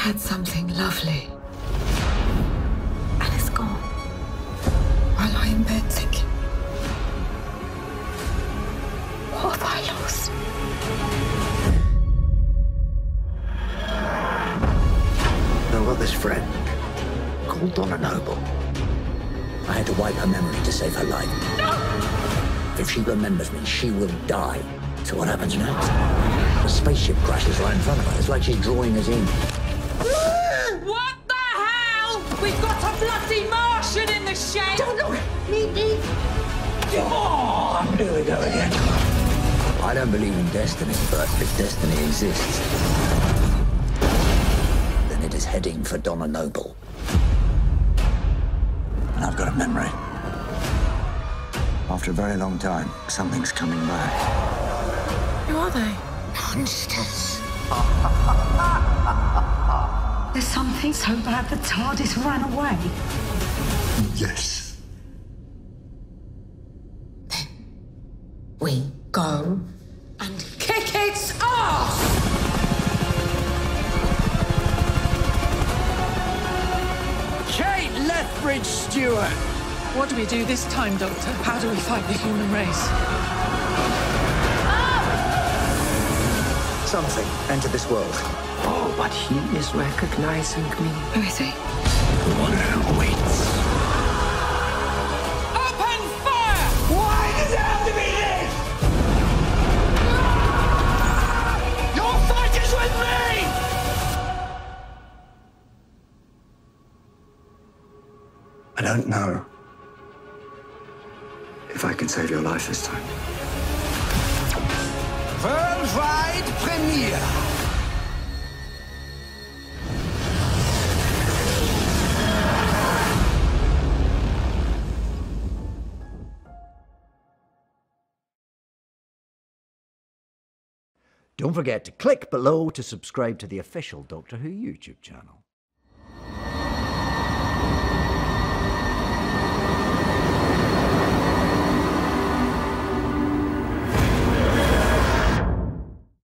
had something lovely. And it's gone. I lie in bed thinking, what have I lost? I've got this friend called Donna Noble. I had to wipe her memory to save her life. If she remembers me, she will die. So what happens next? The spaceship crashes right in front of her. It's like she's drawing us in. What the hell? We've got a bloody Martian in the shed! Don't look! Me, me! Oh, here we go again. I don't believe in destiny, but if destiny exists, then it is heading for Donna Noble. And I've got a memory. After a very long time, something's coming back. Who are they? Monsters. There's something so bad the TARDIS ran away. Yes. Then We go and kick its ass! Kate Lethbridge Stewart. What do we do this time, Doctor? How do we fight the human race? Something entered this world. Oh, but he is recognizing me. Who is he? The one who waits. Open fire! Why does it have to be this? Ah! Your fight is with me! I don't know if I can save your life this time. Worldwide premiere. Don't forget to click below to subscribe to the official Doctor Who YouTube channel.